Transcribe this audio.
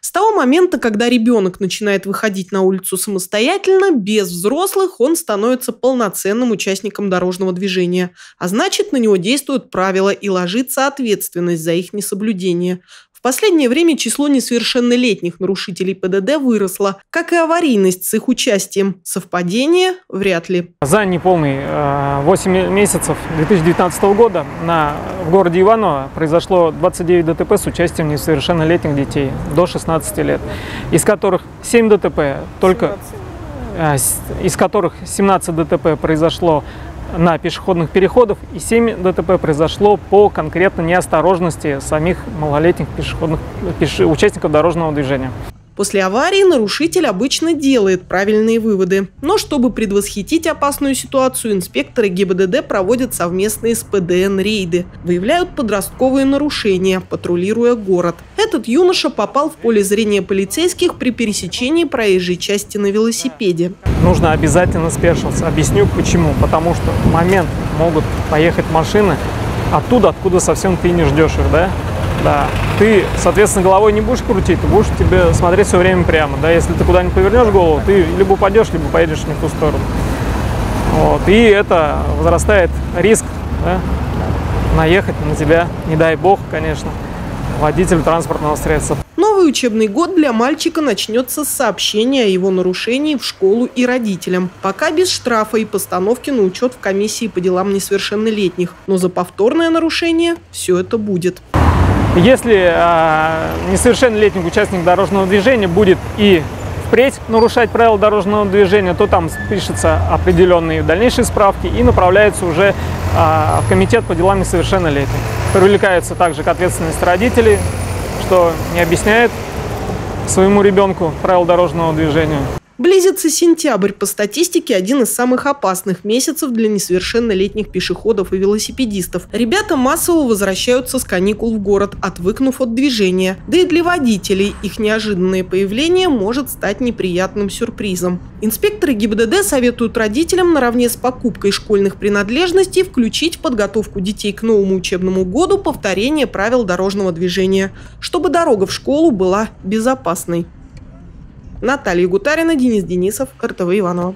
С того момента, когда ребенок начинает выходить на улицу самостоятельно, без взрослых, он становится полноценным участником дорожного движения, а значит, на него действуют правила и ложится ответственность за их несоблюдение. В последнее время число несовершеннолетних нарушителей ПДД выросло, как и аварийность с их участием. Совпадение? Вряд ли. За неполный 8 э, месяцев 2019 года на, в городе Иваново произошло 29 ДТП с участием несовершеннолетних детей до 16 лет, из которых 7 ДТП только 17. Э, из которых 17 ДТП произошло на пешеходных переходах и 7 ДТП произошло по конкретно неосторожности самих малолетних пешеходных, пеше, участников дорожного движения. После аварии нарушитель обычно делает правильные выводы. Но чтобы предвосхитить опасную ситуацию, инспекторы ГИБДД проводят совместные с ПДН рейды. Выявляют подростковые нарушения, патрулируя город. Этот юноша попал в поле зрения полицейских при пересечении проезжей части на велосипеде. Нужно обязательно спешиться. Объясню почему. Потому что в момент могут поехать машины оттуда, откуда совсем ты не ждешь их, да? Да. Ты, соответственно, головой не будешь крутить, ты будешь тебе смотреть все время прямо. Да? Если ты куда-нибудь повернешь голову, ты либо упадешь, либо поедешь не в ту сторону. Вот. И это возрастает риск да? наехать на тебя, не дай бог, конечно, водитель транспортного средства. Новый учебный год для мальчика начнется с сообщения о его нарушении в школу и родителям. Пока без штрафа и постановки на учет в комиссии по делам несовершеннолетних. Но за повторное нарушение все это будет. Если э, несовершеннолетний участник дорожного движения будет и впредь нарушать правила дорожного движения, то там пишутся определенные дальнейшие справки и направляются уже э, в комитет по делам несовершеннолетних. Привлекаются также к ответственности родителей, что не объясняет своему ребенку правила дорожного движения. Близится сентябрь. По статистике, один из самых опасных месяцев для несовершеннолетних пешеходов и велосипедистов. Ребята массово возвращаются с каникул в город, отвыкнув от движения. Да и для водителей их неожиданное появление может стать неприятным сюрпризом. Инспекторы ГИБДД советуют родителям наравне с покупкой школьных принадлежностей включить в подготовку детей к новому учебному году повторение правил дорожного движения, чтобы дорога в школу была безопасной. Наталья Гутарина, Денис Денисов, РТВ Иванова.